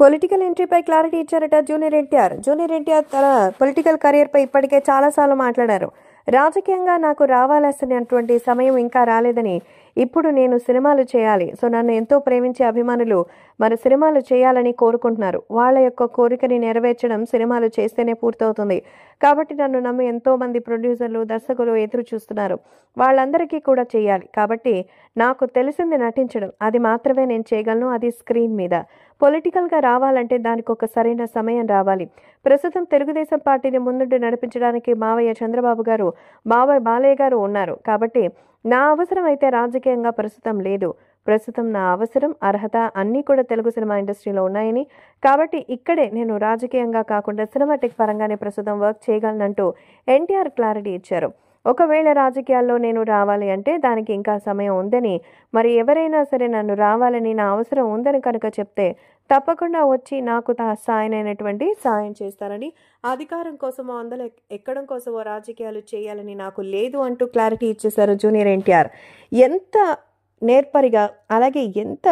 Political ఎంట్రీపై clarity ఇచ్చారట junior NTR. Junior NTR తన పొలిటికల్ కెరియర్పై ఇప్పటికే చాలాసార్లు మాట్లాడారు. రాజకీయంగా నాకు రావాల్సినటువంటి సమయం ఇంకా రాలేదని ఇప్పుడు నేను సినిమాలు చేయాలి. సో నన్ను ఎంతో ప్రేమించే అభిమానులు మరి సినిమాలు చేయాలని కోరుకుంటున్నారు. వాళ్ళ యొక్క కోరికని నెరవేర్చడం సినిమాలు చేస్తేనే పూర్తవుతుంది. కాబట్టి నన్ను నమ్మి ఎంతో మంది ప్రొడ్యూసర్లు దర్శకులు ఎదురు చూస్తున్నారు. వాళ్ళందరికీ కూడా చేయాలి. కాబట్టి నాకు తెలిసింది నటించడం. అది మాత్రమే నేను చేయగలను. అది స్క్రీన్ మీద. పొలిటికల్గా రావాలంటే దానికి ఒక సరైన సమయం రావాలి. ప్రస్తుతం తెలుగుదేశం పార్టీని ముందుండి నడిపించడానికి మావయ్య చంద్రబాబు గారు మావయ్య బాలయ్య గారు ఉన్నారు. కాబట్టి నా అవసరం అయితే రాజకీయంగా ప్రస్తుతం లేదు. ప్రస్తుతం నా అవసరం అర్హత అన్నీ కూడా తెలుగు సినిమా ఇండస్ట్రీలో ఉన్నాయని. కాబట్టి ఇక్కడే నేను రాజకీయంగా కాకుండా సినిమాటిక్ పరంగానే ప్రస్తుతం వర్క్ చేయగలనంటూ ఎన్టీఆర్ క్లారిటీ ఇచ్చారు. ఒకవేళ రాజకీయాల్లో నేను రావాలి అంటే దానికి ఇంకా సమయం ఉందని మరి ఎవరైనా సరే నన్ను రావాలని నా అవసరం ఉందని కనుక చెప్తే తప్పకుండా వచ్చి నాకు తా సాయనైనటువంటి సాయం చేస్తారని అధికారం కోసమో అందులో ఎక్కడం కోసమో రాజకీయాలు చేయాలని నాకు లేదు అంటూ క్లారిటీ ఇచ్చేశారు జూనియర్ ఎన్టీఆర్. ఎంత నేర్పరిగా అలాగే ఎంత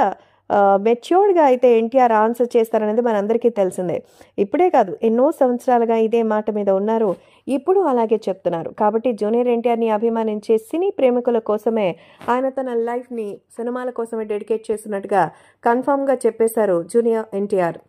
మెచ్యూర్డ్గా అయితే ఎన్టీఆర్ ఆన్సర్ చేస్తారనేది మనందరికీ తెలిసిందే. ఇప్పుడే కాదు ఎన్నో సంవత్సరాలుగా ఇదే మాట మీద ఉన్నారు. ఇప్పుడు అలాగే చెప్తున్నారు. కాబట్టి జూనియర్ ఎన్టీఆర్ని అభిమానించే సినీ ప్రేమికుల కోసమే ఆయన తన లైఫ్ని సినిమాల కోసమే డెడికేట్ చేస్తున్నట్టుగా కన్ఫామ్గా చెప్పేశారు జూనియర్ ఎన్టీఆర్.